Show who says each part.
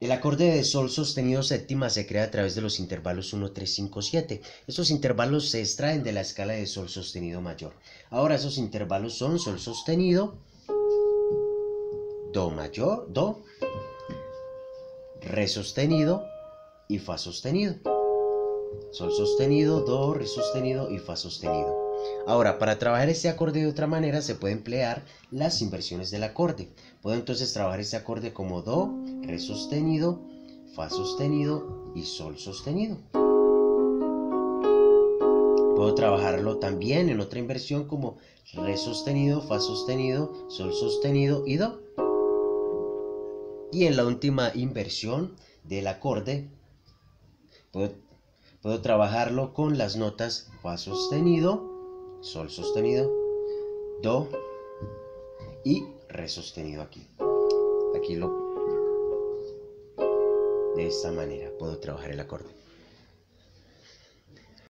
Speaker 1: El acorde de sol sostenido séptima se crea a través de los intervalos 1, 3, 5, 7. Estos intervalos se extraen de la escala de sol sostenido mayor. Ahora esos intervalos son sol sostenido, do mayor, do, re sostenido y fa sostenido. Sol sostenido, do, re sostenido y fa sostenido. Ahora, para trabajar este acorde de otra manera se puede emplear las inversiones del acorde. Puedo entonces trabajar este acorde como Do, Re sostenido, Fa sostenido y Sol sostenido. Puedo trabajarlo también en otra inversión como Re sostenido, Fa sostenido, Sol sostenido y Do. Y en la última inversión del acorde, puedo, puedo trabajarlo con las notas Fa sostenido, sol sostenido, do y re sostenido aquí. Aquí lo de esta manera puedo trabajar el acorde.